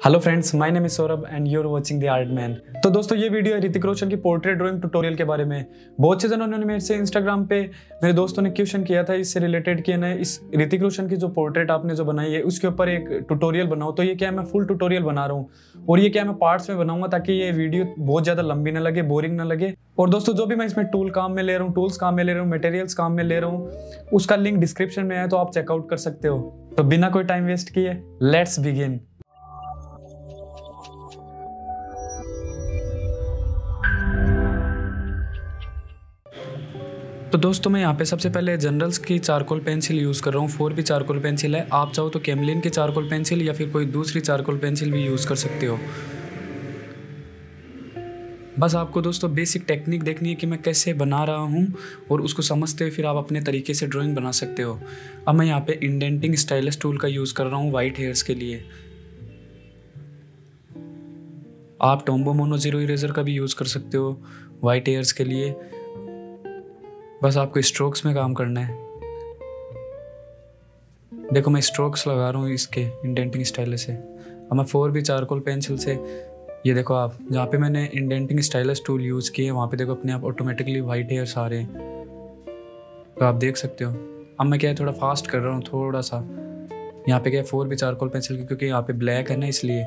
Hello friends my name is Saurabh and you are watching the art man तो दोस्तों, ये video है ऋतिक रोशन की पोर्ट्रेट ड्राइंग ट्यूटोरियल के बारे में बहुत से जनों ने मेरे से इंस्टाग्राम पे मेरे दोस्तों ने क्वेश्चन किया था, इससे रिलेटेड कि ना, इस ऋतिक रोशन की जो पोर्ट्रेट आपने जो बनाई है, उसके ऊपर एक ट्यूटोरियल बनाओ। तो ये क्या मैं फुल ट्यूटोरियल बना रहा हूँ। और ये क्या मैं पार्ट्स में बनाऊँगा ताकि ये वीडियो बहुत ज़्यादा लंबी ना लगे बोरिंग ना लगे। और दोस्तों, जो भी मैं इसमें टूल काम में ले रहा हूँ टूल्स काम में ले रहा हूँ मटेरियल्स काम में ले रहा हूँ, उसका लिंक डिस्क्रिप्शन में है तो आप चेकआउट कर सकते हो। तो बिना कोई टाइम वेस्ट किए लेट्स बिगिन तो दोस्तों, मैं यहाँ पे सबसे पहले जनरल्स की चारकोल पेंसिल यूज़ कर रहा हूँ। फोर भी चारकोल पेंसिल है। आप चाहो तो कैमलिन की चारकोल पेंसिल या फिर कोई दूसरी चारकोल पेंसिल भी यूज़ कर सकते हो। बस आपको दोस्तों बेसिक टेक्निक देखनी है कि मैं कैसे बना रहा हूँ और उसको समझते हुए फिर आप अपने तरीके से ड्राइंग बना सकते हो। अब मैं यहाँ पे इंडेंटिंग स्टाइलस टूल का यूज़ कर रहा हूँ वाइट हेयर्स के लिए। आप टोम्बो मोनो ज़ीरो इरेजर का भी यूज़ कर सकते हो वाइट हेयर्स के लिए। बस आपको स्ट्रोक्स में काम करना है। देखो, मैं स्ट्रोक्स लगा रहा हूँ इसके इंडेंटिंग स्टाइल से। अब मैं फोर भी चारकोल पेंसिल से, ये देखो आप, जहाँ पे मैंने इंडेंटिंग स्टाइलस टूल यूज़ किए, वहाँ पे देखो अपने आप ऑटोमेटिकली वाइट हेयर्स आ रहे हैं तो आप देख सकते हो। अब मैं क्या है, थोड़ा फास्ट कर रहा हूँ, थोड़ा सा। यहाँ पे क्या है फोर भी चारकोल पेंसिल की, क्योंकि यहाँ पे ब्लैक है ना इसलिए।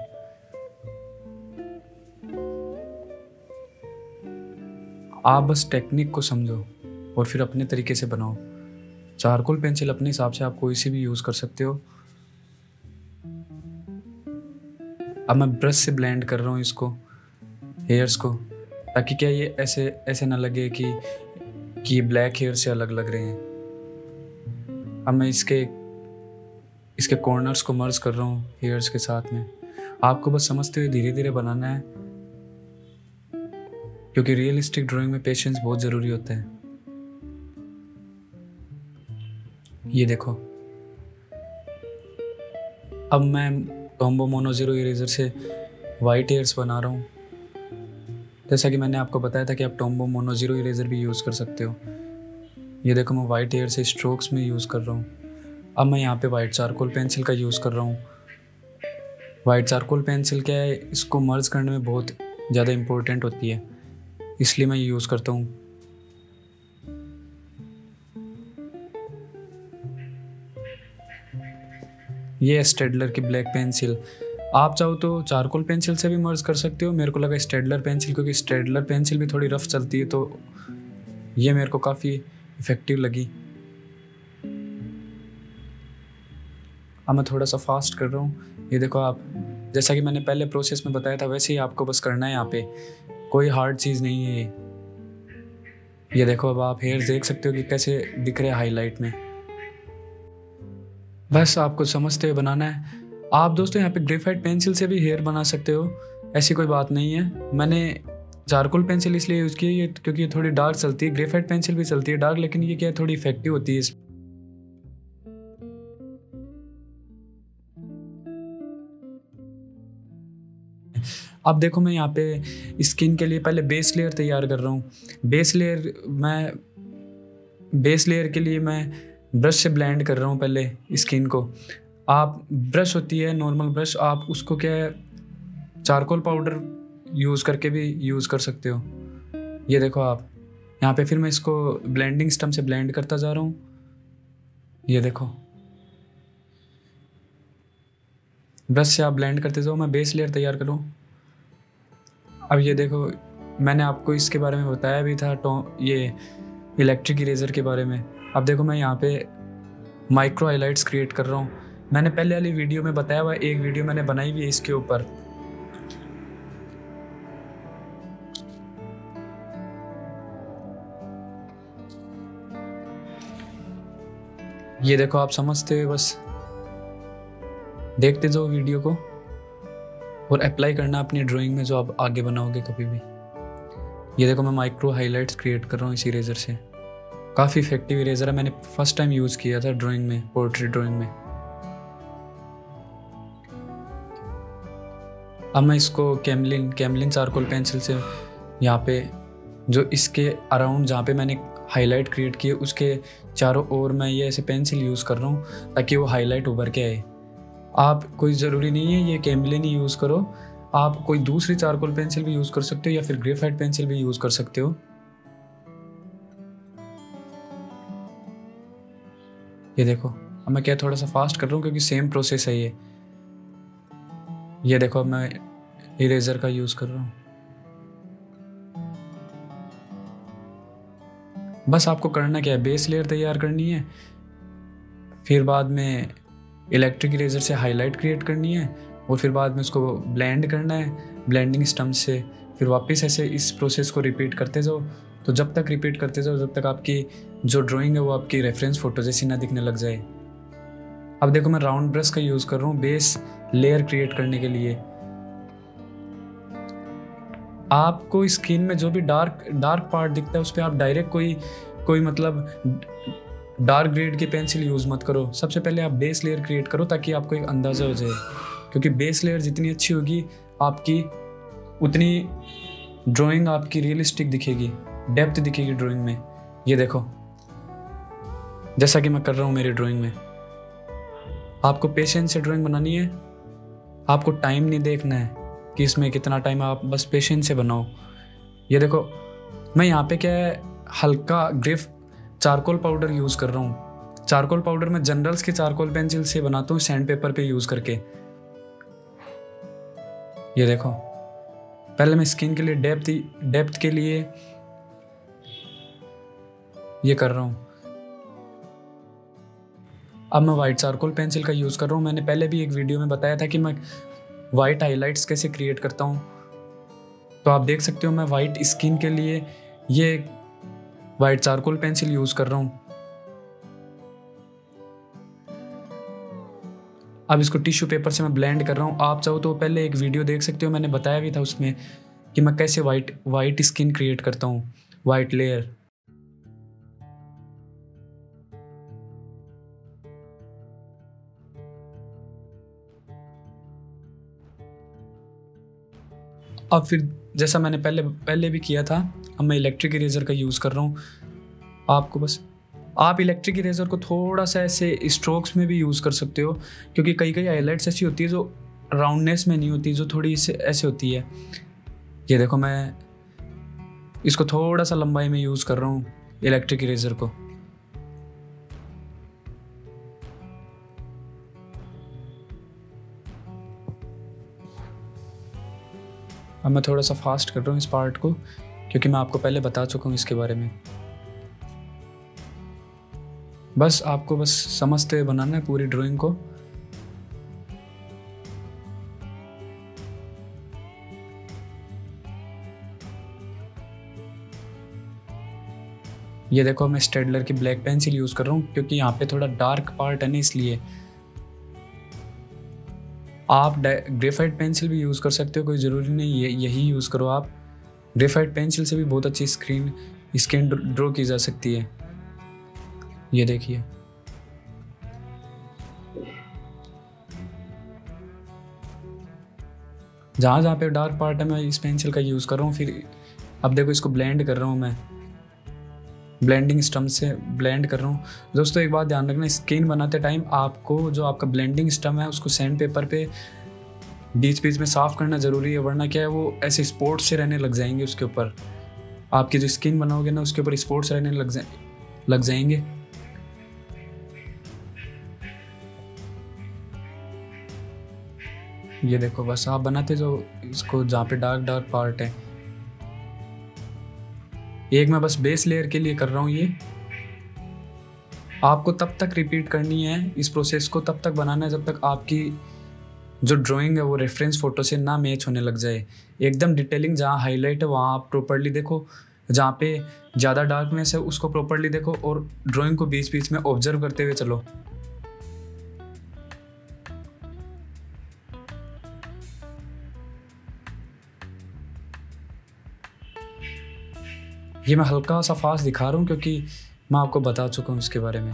आप बस टेक्निक को समझो। और फिर अपने तरीके से बनाओ। चारकोल पेंसिल अपने हिसाब से आप कोई सी भी यूज़ कर सकते हो। अब मैं ब्रश से ब्लेंड कर रहा हूँ इसको हेयर्स को, ताकि क्या ये ऐसे ऐसे ना लगे कि कि ये ब्लैक हेयर से अलग लग रहे हैं। अब मैं इसके इसके कॉर्नर्स को मर्ज कर रहा हूँ हेयर्स के साथ में। आपको बस समझते हुए धीरे धीरे बनाना है, क्योंकि रियलिस्टिक ड्राइंग में पेशेंस बहुत ज़रूरी होता है। ये देखो। अब मैं टोम्बो मोनो ज़ीरो इरेज़र से वाइट हेयर्स बना रहा हूँ। जैसा कि मैंने आपको बताया था कि आप टोम्बो मोनो ज़ीरो इरेज़र भी यूज़ कर सकते हो। ये देखो, मैं वाइट हेयर से स्ट्रोक्स में यूज़ कर रहा हूँ। अब मैं यहाँ पे वाइट चारकोल पेंसिल का यूज़ कर रहा हूँ। वाइट चारकोल पेंसिल क्या है? इसको मर्ज करने में बहुत ज़्यादा इम्पोर्टेंट होती है। इसलिए मैं यूज़ करता हूँ। ये स्टेडलर की ब्लैक पेंसिल आप चाहो तो चारकोल पेंसिल से भी मर्ज कर सकते हो। मेरे को लगा स्टेडलर पेंसिल क्योंकि स्टेडलर पेंसिल भी थोड़ी रफ चलती है तो ये मेरे को काफ़ी इफ़ेक्टिव लगी। अब मैं थोड़ा सा फास्ट कर रहा हूँ। ये देखो आप, जैसा कि मैंने पहले प्रोसेस में बताया था, वैसे ही आपको बस करना है यहाँ पे। कोई हार्ड चीज़ नहीं है ये। देखो अब आप हेयर देख सकते हो कि कैसे दिख रहे हैं हाईलाइट में। बस आपको समझते हुए बनाना है। आप दोस्तों यहाँ पे ग्रेफाइट पेंसिल से भी हेयर बना सकते हो। ऐसी कोई बात नहीं है। मैंने चारकोल पेंसिल इसलिए यूज़ की है क्योंकि ये थोड़ी डार्क चलती है। ग्रेफाइट पेंसिल भी चलती है डार्क, लेकिन ये क्या है, थोड़ी इफ़ेक्टिव होती है इस अब देखो मैं यहाँ पे स्किन के लिए पहले बेस लेयर तैयार कर रहा हूँ। बेस लेयर मैं बेस लेयर के लिए मैं ब्रश से ब्लेंड कर रहा हूँ पहले स्किन को। आप ब्रश होती है नॉर्मल ब्रश आप उसको क्या है चारकोल पाउडर यूज़ करके भी यूज़ कर सकते हो। ये देखो आप यहाँ पे फिर मैं इसको ब्लेंडिंग स्टम से ब्लेंड करता जा रहा हूँ। ये देखो। ब्रश से आप ब्लेंड करते जाओ मैं बेस लेयर तैयार करूँ अब ये देखो मैंने आपको इसके बारे में बताया भी था टो ये इलेक्ट्रिक इरेजर के बारे में। अब देखो मैं यहाँ पे माइक्रो हाईलाइट्स क्रिएट कर रहा हूँ। मैंने पहले वाली वीडियो में बताया हुआ एक वीडियो मैंने बनाई हुई है इसके ऊपर। ये देखो आप समझते हो बस देखते जाओ वीडियो को और अप्लाई करना अपनी ड्राइंग में जो आप आगे बनाओगे कभी भी। ये देखो मैं माइक्रो हाइलाइट्स क्रिएट कर रहा हूँ इस इरेजर से। काफ़ी इफ़ेक्टिव इरेजर है। मैंने फ़र्स्ट टाइम यूज़ किया था ड्राइंग में पोर्ट्रेट ड्राइंग में। अब मैं इसको कैमलिन कैमलिन चारकोल पेंसिल से यहाँ पे, जो इसके अराउंड जहाँ पे मैंने हाईलाइट क्रिएट किए, उसके चारों ओर मैं ये ऐसे पेंसिल यूज़ कर रहा हूँ, ताकि वो हाईलाइट उभर के आए। आप कोई ज़रूरी नहीं है ये कैमलिन ही यूज़ करो। आप कोई दूसरी चारकोल पेंसिल भी यूज़ कर सकते हो या फिर ग्रेफाइट पेंसिल भी यूज़ कर सकते हो। ये देखो, अब मैं क्या थोड़ा सा फास्ट कर रहा हूँ क्योंकि सेम प्रोसेस है ये। ये देखो, अब मैं इरेजर का यूज़ कर रहा हूँ। बस आपको करना क्या है? बेस लेयर तैयार करनी है, फिर बाद में इलेक्ट्रिक इरेजर से हाईलाइट क्रिएट करनी है, और फिर बाद में उसको ब्लेंड करना है ब्लेंडिंग स्टम्प से। फिर वापस ऐसे इस प्रोसेस को रिपीट करते जाओ। तो जब तक रिपीट करते जाओ, जब तक आपकी जो ड्राइंग है वो आपकी रेफरेंस फ़ोटो जैसी ना दिखने लग जाए। अब देखो मैं राउंड ब्रश का यूज़ कर रहा हूँ बेस लेयर क्रिएट करने के लिए। आपको स्किन में जो भी डार्क डार्क पार्ट दिखता है, उस पर आप डायरेक्ट कोई कोई मतलब डार्क ग्रेड की पेंसिल यूज़ मत करो। सबसे पहले आप बेस लेयर क्रिएट करो ताकि आपको एक अंदाज़ा हो जाए। क्योंकि बेस लेयर जितनी अच्छी होगी, आपकी उतनी ड्राइंग आपकी रियलिस्टिक दिखेगी। डेप्थ दिखेगी ड्राइंग में। ये देखो। जैसा कि मैं कर रहा हूँ मेरी ड्राइंग में। आपको पेशेंस से ड्राइंग बनानी है। आपको टाइम नहीं देखना है कि इसमें कितना टाइम आप बस पेशेंस से बनाओ। ये देखो, मैं यहाँ पे क्या है, हल्का ग्रिफ चारकोल पाउडर यूज़ कर रहा हूँ। चारकोल पाउडर मैं जनरल्स के चारकोल पेंसिल से बनाता हूँ सैंड पेपर पे यूज़ करके। ये देखो, पहले मैं स्किन के लिए डेप्थ डेप्थ के लिए ये कर रहा हूँ। अब मैं वाइट चारकोल पेंसिल का यूज़ कर रहा हूँ। मैंने पहले भी एक वीडियो में बताया था कि मैं वाइट हाइलाइट्स कैसे क्रिएट करता हूँ। तो आप देख सकते हो मैं वाइट स्किन के लिए ये वाइट चारकोल पेंसिल यूज़ कर रहा हूँ। अब इसको टिश्यू पेपर से मैं ब्लेंड कर रहा हूँ। आप चाहो तो पहले एक वीडियो देख सकते हो। मैंने बताया भी था उसमें कि मैं कैसे वाइट वाइट स्किन क्रिएट करता हूँ। वाइट लेयर अब फिर जैसा मैंने पहले पहले भी किया था, अब मैं इलेक्ट्रिक इरेज़र का यूज़ कर रहा हूँ। आपको बस, आप इलेक्ट्रिक इरेज़र को थोड़ा सा ऐसे स्ट्रोक्स में भी यूज़ कर सकते हो, क्योंकि कई कई हाईलाइट्स ऐसी होती है जो राउंडनेस में नहीं होती, जो थोड़ी इसे, ऐसे होती है। ये देखो मैं इसको थोड़ा सा लंबाई में यूज़ कर रहा हूँ इलेक्ट्रिक इरेज़र को। अब मैं थोड़ा सा फास्ट कर रहा हूँ इस पार्ट को, क्योंकि मैं आपको पहले बता चुका हूँ इसके बारे में। बस आपको बस समझते हुए बनाना है पूरी ड्राइंग को। ये देखो, मैं स्टेडलर की ब्लैक पेंसिल यूज़ कर रहा हूँ, क्योंकि यहाँ पे थोड़ा डार्क पार्ट है ना इसलिए। आप ग्रेफाइट पेंसिल भी यूज़ कर सकते हो, कोई ज़रूरी नहीं, ये, यही यूज़ करो आप। ग्रेफाइट पेंसिल से भी बहुत अच्छी स्क्रीन स्क्रीन ड्रॉ की जा सकती है। ये देखिए। जहाँ जहाँ पे डार्क पार्ट है, मैं इस पेंसिल का यूज़ कर रहा हूँ, फिर अब देखो इसको ब्लेंड कर रहा हूँ मैं। ब्लेंडिंग स्टम्प से ब्लेंड कर रहा हूँ। दोस्तों, एक बात ध्यान रखना स्किन बनाते टाइम आपको जो आपका ब्लेंडिंग स्टम्प है, उसको सैंड पेपर पे बीच बीच में साफ़ करना ज़रूरी है, वरना क्या है, वो ऐसे स्पोर्ट्स से रहने लग जाएँगे उसके ऊपर। आपकी जो स्किन बनाओगे ना, उसके ऊपर स्पोर्ट्स रहने लग जाए, लग जाएँगे। ये देखो, बस आप बनाते जो इसको जहाँ पे डार्क डार्क पार्ट है एक मैं बस बेस लेयर के लिए कर रहा हूँ ये। आपको तब तक रिपीट करनी है, इस प्रोसेस को तब तक बनाना है जब तक आपकी जो ड्राइंग है वो रेफरेंस फ़ोटो से ना मैच होने लग जाए। एकदम डिटेलिंग जहाँ हाईलाइट है, वहाँ आप प्रॉपरली देखो। जहाँ पे ज़्यादा डार्कनेस है, उसको प्रॉपरली देखो और ड्राइंग को बीच बीच में ऑब्ज़र्व करते हुए चलो। ये मैं हल्का सा फास्ट दिखा रहा हूँ क्योंकि मैं आपको बता चुका हूँ इसके बारे में।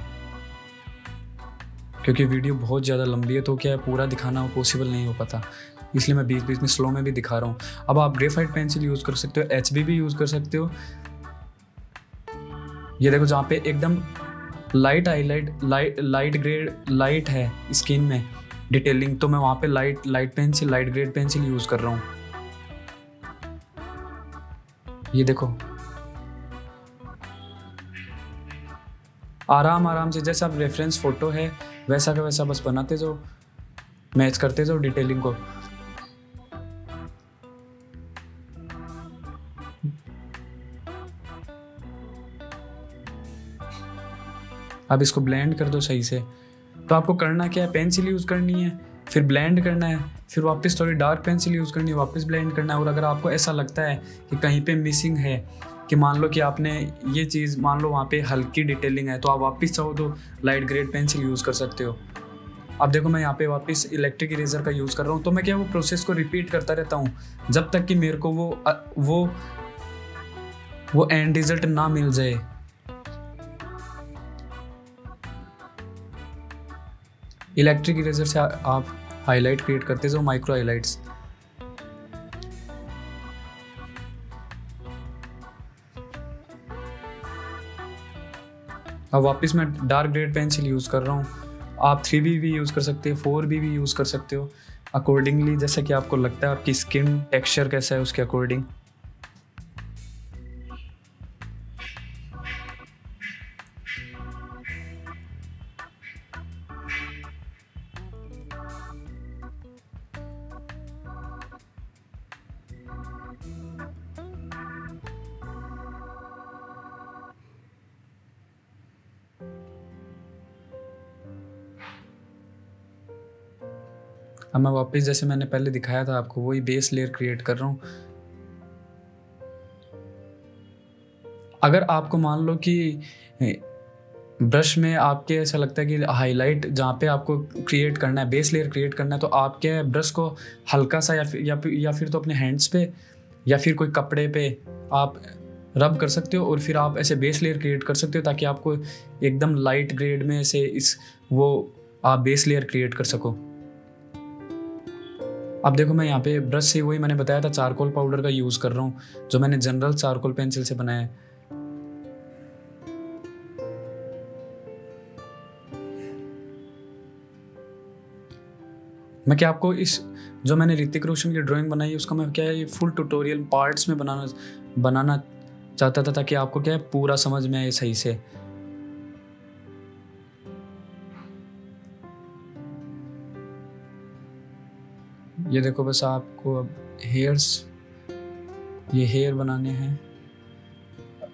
क्योंकि वीडियो बहुत ज़्यादा लंबी है तो क्या है, पूरा दिखाना पॉसिबल नहीं हो पाता। इसलिए मैं बीच बीच में स्लो में भी दिखा रहा हूँ। अब आप ग्रेफाइट पेंसिल यूज़ कर सकते हो एचबी भी यूज़ कर सकते हो। ये देखो जहाँ पे एकदम light highlight light light grade light है स्किन में। डिटेलिंग तो मैं वहाँ पे light light pencil light grade pencil use कर रहा हूँ। ये देखो आराम आराम से जैसा रेफरेंस फ़ोटो है, वैसा का वैसा बस बनाते जाओ मैच करते जाओ डिटेलिंग को। अब इसको ब्लेंड कर दो सही से। तो आपको करना क्या है? पेंसिल यूज़ करनी है, फिर ब्लेंड करना है, फिर वापस थोड़ी डार्क पेंसिल यूज़ करनी है, वापस ब्लेंड करना है। और अगर आपको ऐसा लगता है कि कहीं पे मिसिंग है कि मान लो कि आपने ये चीज़, मान लो वहाँ पे हल्की डिटेलिंग है तो आप वापस चाहो तो लाइट ग्रेड पेंसिल यूज़ कर सकते हो। अब देखो मैं यहाँ पे वापस इलेक्ट्रिक इरेजर का यूज़ कर रहा हूँ तो मैं क्या वो प्रोसेस को रिपीट करता रहता हूँ? जब तक कि मेरे को वो वो वो एंड रिज़ल्ट ना मिल जाए। इलेक्ट्रिक इरेजर से आप हाईलाइट क्रिएट करते जाओ माइक्रो हाईलाइट्स अब वापस मैं डार्क ग्रेड पेंसिल यूज़ कर रहा हूँ। आप थ्री बी भी यूज़ कर सकते हो फोर बी भी यूज़ कर सकते हो। अकॉर्डिंगली जैसा कि आपको लगता है, आपकी स्किन टेक्सचर कैसा है, उसके अकॉर्डिंग अब मैं वापस जैसे मैंने पहले दिखाया था आपको, वही बेस लेयर क्रिएट कर रहा हूँ। अगर आपको मान लो कि ब्रश में आपके ऐसा लगता है कि हाईलाइट जहाँ पे आपको क्रिएट करना है बेस लेयर क्रिएट करना है तो आपके ब्रश को हल्का सा या फिर, या या फिर तो अपने हैंड्स पे, या फिर कोई कपड़े पे आप रब कर सकते हो और फिर आप ऐसे बेस लेयर क्रिएट कर सकते हो ताकि आपको एकदम लाइट ग्रेड में से इस, वो आप बेस लेयर क्रिएट कर सको। अब देखो मैं यहाँ पे ब्रश से वही मैंने बताया था चारकोल पाउडर का यूज़ कर रहा हूँ, जो मैंने जनरल चारकोल पेंसिल से बनाया है। मैं क्या आपको इस, जो मैंने ऋतिक रोशन की ड्राइंग बनाई है, उसका मैं क्या है ये फुल ट्यूटोरियल पार्ट्स में बनाना बनाना चाहता था ताकि आपको क्या है, पूरा समझ में आए सही से। ये देखो बस आपको अब हेयर्स ये हेयर बनाने हैं।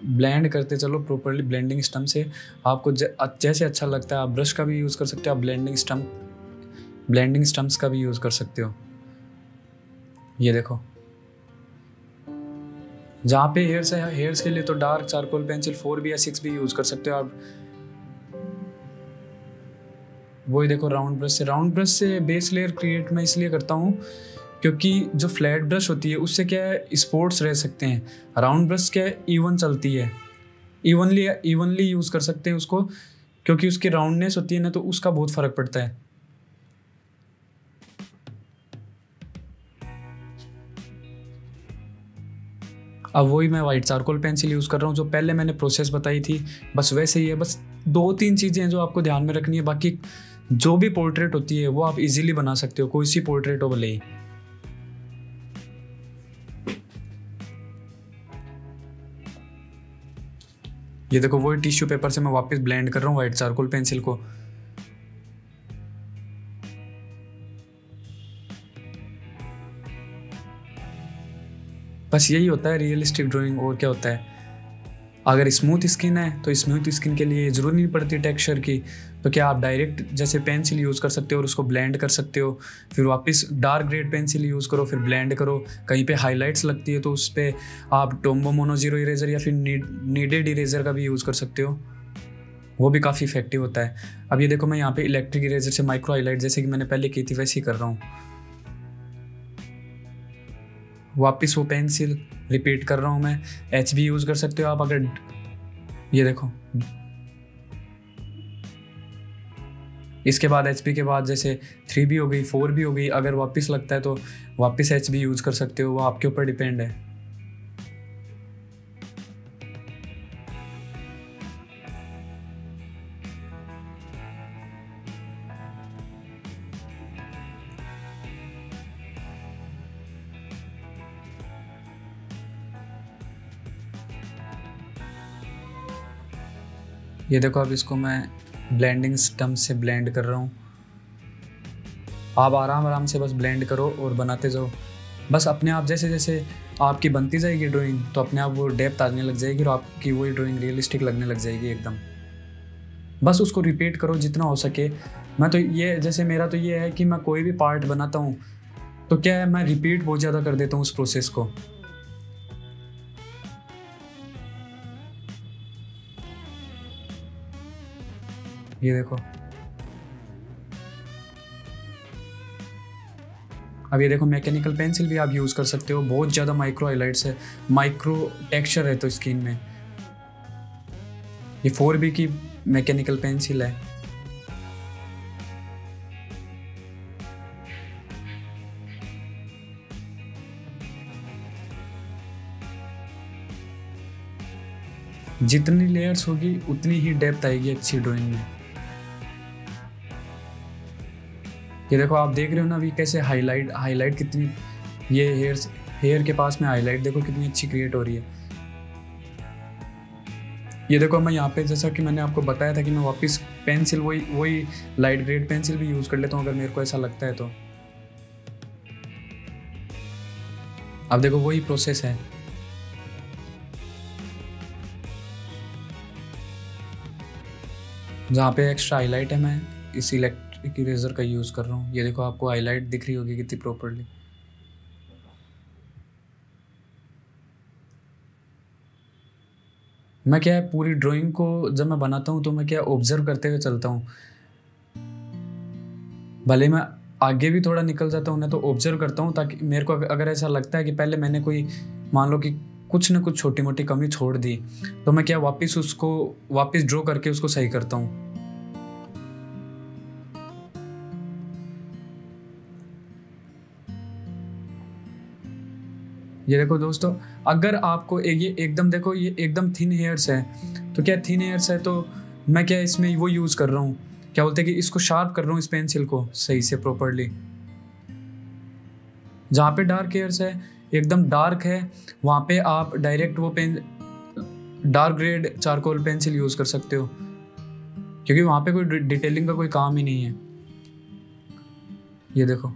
ब्लेंड करते चलो प्रॉपरली ब्लेंडिंग स्टम्प से। आपको जैसे अच्छा लगता है, आप ब्रश का भी यूज़ कर सकते हो, आप ब्लेंडिंग स्टम्प ब्लेंडिंग स्टम्प्स का भी यूज़ कर सकते हो। ये देखो। जहाँ पे हेयर्स है हेयर्स के लिए तो डार्क चारकोल पेंसिल फोर भी या सिक्स भी यूज़ कर सकते हो आप। वही देखो राउंड ब्रश से राउंड ब्रश से बेस लेयर क्रिएट मैं इसलिए करता हूँ क्योंकि जो फ्लैट ब्रश होती है, उससे क्या है स्पोर्ट्स रह सकते हैं। राउंड ब्रश क्या है इवन चलती है। इवनली इवनली यूज़ कर सकते हैं उसको, क्योंकि उसकी राउंडनेस होती है ना तो उसका बहुत फ़र्क पड़ता है। अब वही मैं वाइट चारकोल पेंसिल यूज़ कर रहा हूँ, जो पहले मैंने प्रोसेस बताई थी। बस वैसे ही है, बस दो तीन चीज़ें हैं जो आपको ध्यान में रखनी है, बाकी जो भी पोर्ट्रेट होती है, वो आप इजीली बना सकते हो, कोई सी पोर्ट्रेट हो भले ही। ये देखो वही टिश्यू पेपर से मैं वापस ब्लेंड कर रहा हूँ व्हाइट चारकोल पेंसिल को। बस यही होता है रियलिस्टिक ड्राइंग और क्या होता है? अगर स्मूथ स्किन है तो स्मूथ स्किन के लिए ज़रूरत नहीं पड़ती टेक्सचर की। तो क्या आप डायरेक्ट जैसे पेंसिल यूज़ कर सकते हो और उसको ब्लेंड कर सकते हो। फिर वापस डार्क ग्रेड पेंसिल यूज़ करो, फिर ब्लेंड करो। कहीं पे हाइलाइट्स लगती है तो उस पर आप टोम्बो मोनो ज़ीरो इरेजर या फिर नीडेड इरेजर का भी यूज़ कर सकते हो। वो भी काफ़ी इफ़ेक्टिव होता है। अब ये देखो, मैं यहाँ पे इलेक्ट्रिक इरेजर से माइक्रो हाईलाइट जैसे कि मैंने पहले की थी, वैसे ही कर रहा हूँ। वापस वो पेंसिल रिपीट कर रहा हूँ मैं। एच भी यूज़ कर सकते हो आप अगर ये देखो। इसके बाद एच के बाद जैसे थ्री भी हो गई फोर भी हो गई, अगर वापस लगता है तो वापस एच यूज़ कर सकते हो, वो आपके ऊपर डिपेंड है। ये देखो, अब इसको मैं ब्लेंडिंग स्टम से ब्लेंड कर रहा हूँ। आप आराम आराम से बस ब्लेंड करो और बनाते जाओ। बस अपने आप जैसे जैसे आपकी बनती जाएगी ड्राइंग तो अपने आप वो डेप्थ आने लग जाएगी और आपकी वही ड्राइंग रियलिस्टिक लगने लग जाएगी एकदम। बस उसको रिपीट करो जितना हो सके। मैं तो ये, जैसे मेरा तो ये है कि मैं कोई भी पार्ट बनाता हूँ तो क्या है, मैं रिपीट बहुत ज़्यादा कर देता हूँ उस प्रोसेस को। ये देखो। अब ये देखो मैकेनिकल पेंसिल भी आप यूज़ कर सकते हो। बहुत ज़्यादा माइक्रो हाईलाइट्स है। माइक्रो टेक्सचर है तो स्किन में। ये फोर बी की मैकेनिकल पेंसिल है। जितनी लेयर्स होगी, उतनी ही डेप्थ आएगी अच्छी ड्राइंग में। ये देखो, आप देख रहे हो ना अभी कैसे हाईलाइट हाईलाइट कितनी, ये हेयर हेयर के पास में हाईलाइट देखो कितनी अच्छी क्रिएट हो रही है। ये देखो, मैं यहाँ पे जैसा कि मैंने आपको बताया था कि मैं वापस पेंसिल वही वही लाइट ग्रेड पेंसिल भी यूज़ कर लेता हूँ अगर मेरे को ऐसा लगता है तो। अब देखो, वही प्रोसेस है। जहाँ पे एक्स्ट्रा हाईलाइट है, मैं इस इलेक्ट्रिक इरेजर का यूज़ कर रहा हूँ। ये देखो, आपको हाईलाइट दिख रही होगी कितनी प्रॉपरली मैं क्या है पूरी ड्राइंग को जब मैं बनाता हूँ तो मैं क्या ऑब्ज़र्व करते हुए चलता हूँ? भले मैं आगे भी थोड़ा निकल जाता हूँ ना तो ऑब्ज़र्व करता हूँ, ताकि मेरे को अगर ऐसा लगता है कि पहले मैंने कोई, मान लो कि कुछ ना कुछ छोटी मोटी कमी छोड़ दी तो मैं क्या वापस उसको, वापस ड्रॉ करके उसको सही करता हूँ? ये देखो दोस्तों, अगर आपको एक ये एकदम देखो, ये एकदम थिन हेयर्स है। तो क्या थिन हेयर्स है? तो मैं क्या इसमें वो यूज़ कर रहा हूँ? क्या बोलते हैं कि इसको शार्प कर रहा हूँ, इस पेंसिल को? सही से प्रॉपरली जहाँ पे डार्क हेयर्स है, एकदम डार्क है, वहाँ पे आप डायरेक्ट वो pen dark grade charcoal pencil use कर सकते हो। क्योंकि वहाँ पे कोई डिटेलिंग का कोई काम ही नहीं है। ये देखो।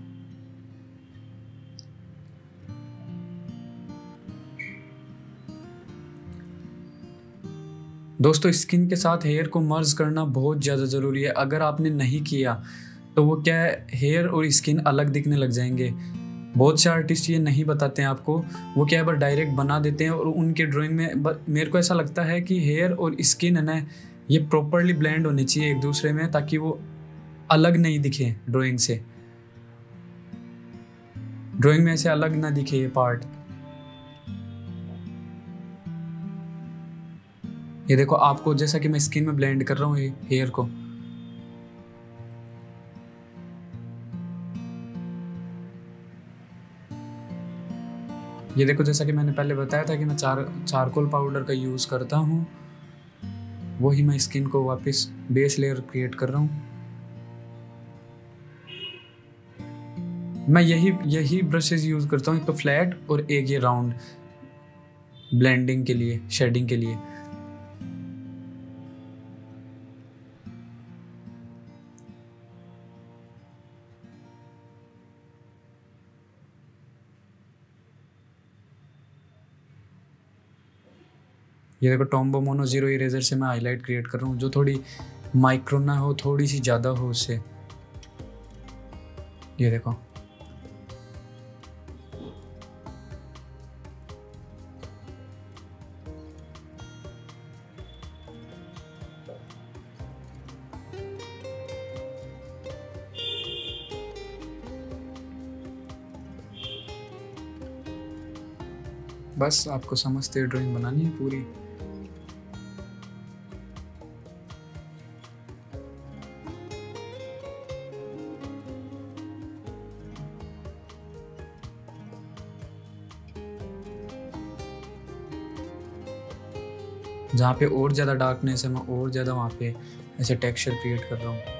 दोस्तों, स्किन के साथ हेयर को मर्ज करना बहुत ज़्यादा ज़रूरी है। अगर आपने नहीं किया तो वो क्या है? हेयर और स्किन अलग दिखने लग जाएँगे। बहुत से आर्टिस्ट ये नहीं बताते हैं आपको। वो क्या है? बस डायरेक्ट बना देते हैं और उनके ड्राइंग में मेरे को ऐसा लगता है कि हेयर और स्किन है ना, ये प्रॉपरली ब्लेंड होनी चाहिए एक दूसरे में, ताकि वो अलग नहीं दिखे ड्राइंग से। ड्राइंग में ऐसे अलग ना दिखे ये पार्ट। ये देखो, आपको जैसा कि मैं स्किन में ब्लेंड कर रहा हूँ ये हेयर को। ये देखो, जैसा कि मैंने पहले बताया था कि मैं चार, चारकोल पाउडर का यूज़ करता हूँ। वही मैं स्किन को वापस बेस लेयर क्रिएट कर रहा हूँ। मैं यही यही ब्रशेज यूज़ करता हूँ, एक तो फ्लैट और एक ये राउंड ब्लेंडिंग के लिए शेडिंग के लिए। ये देखो टॉम्बो मोनो ज़ीरो इरेजर से मैं हाईलाइट क्रिएट कर रहा हूँ, जो थोड़ी माइक्रो ना हो, थोड़ी सी ज़्यादा हो उससे ये देखो। बस आपको समझते ड्राइंग बनानी है पूरी। जहाँ पे और ज़्यादा डार्कनेस है, मैं और ज़्यादा वहाँ पे ऐसे टेक्सचर क्रिएट कर रहा हूँ।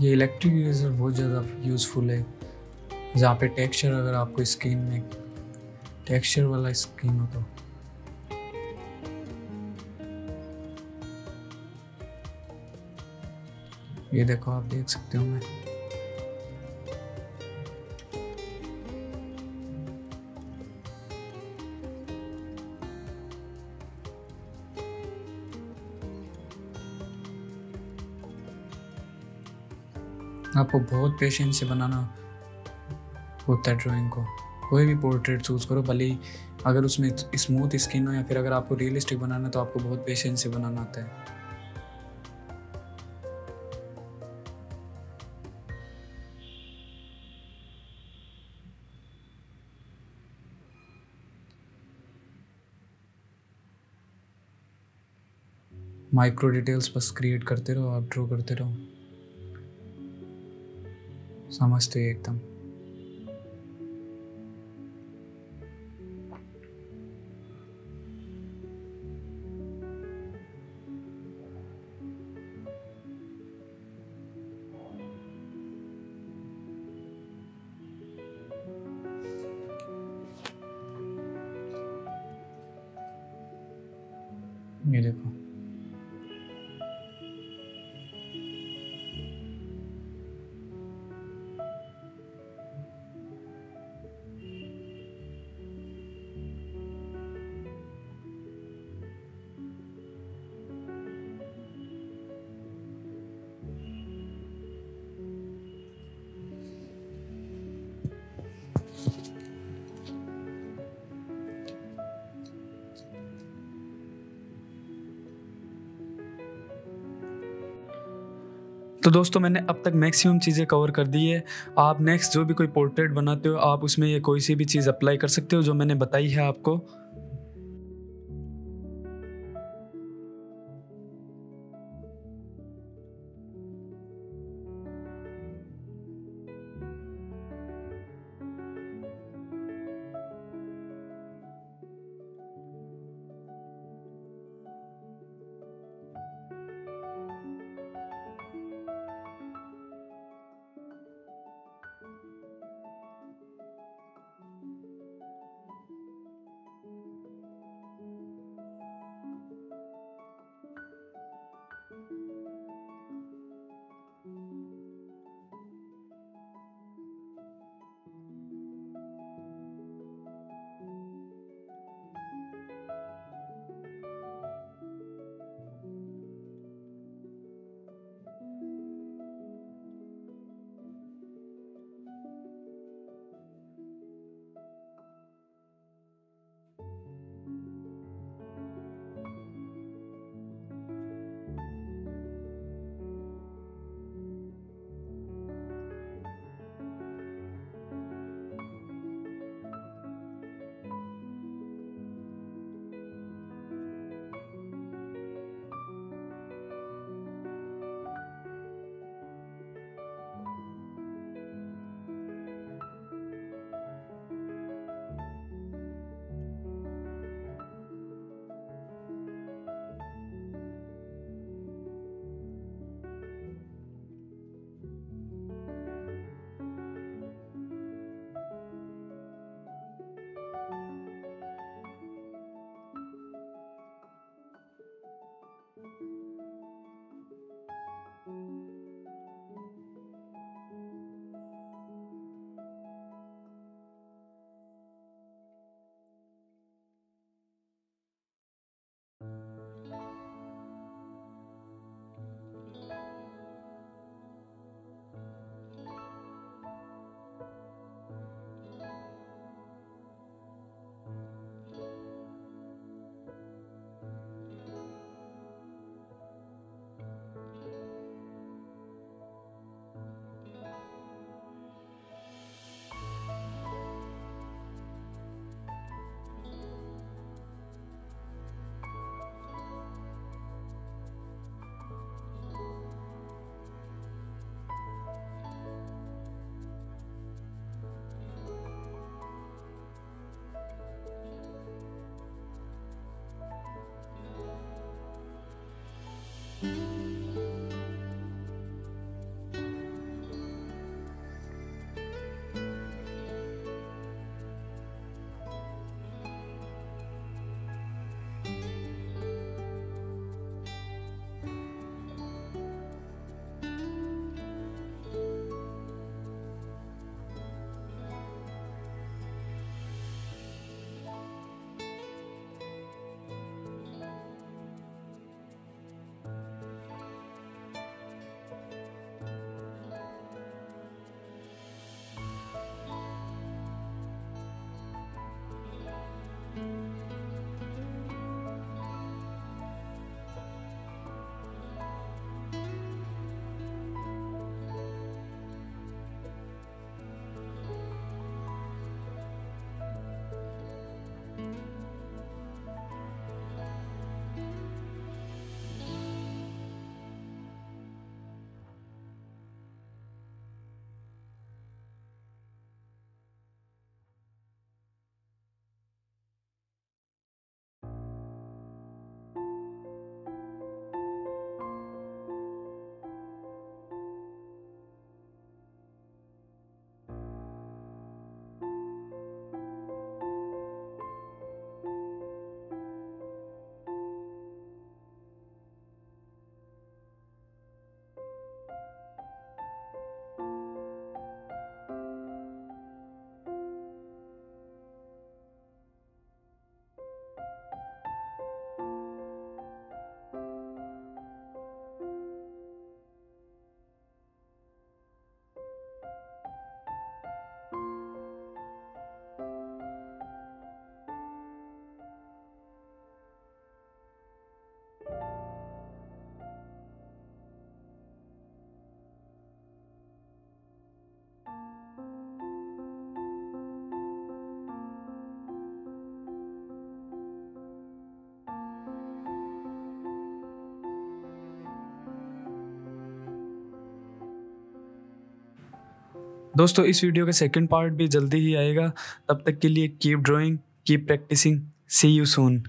ये इलेक्ट्रिक यूज़र बहुत ज़्यादा यूज़फुल है। जहाँ पे टेक्सचर अगर आपको स्किन में टेक्सचर वाला स्किन हो तो। ये देखो, आप देख सकते हो मैं। आपको बहुत पेशेंस से बनाना होता है ड्राइंग को। कोई भी पोर्ट्रेट चूज़ करो, भले ही अगर उसमें स्मूथ स्किन हो या फिर अगर आपको रियलिस्टिक बनाना है तो आपको बहुत पेशेंस से बनाना आता है। माइक्रो डिटेल्स बस क्रिएट करते रहो आप ड्रॉ करते रहो। समझते एकदम। ये देखो। तो दोस्तों, मैंने अब तक मैक्सिमम चीज़ें कवर कर दी है। आप नेक्स्ट जो भी कोई पोर्ट्रेट बनाते हो, आप उसमें ये कोई सी भी चीज़ अप्लाई कर सकते हो, जो मैंने बताई है आपको। दोस्तों, इस वीडियो का सेकंड पार्ट भी जल्दी ही आएगा। तब तक के लिए keep drawing keep practicing see you soon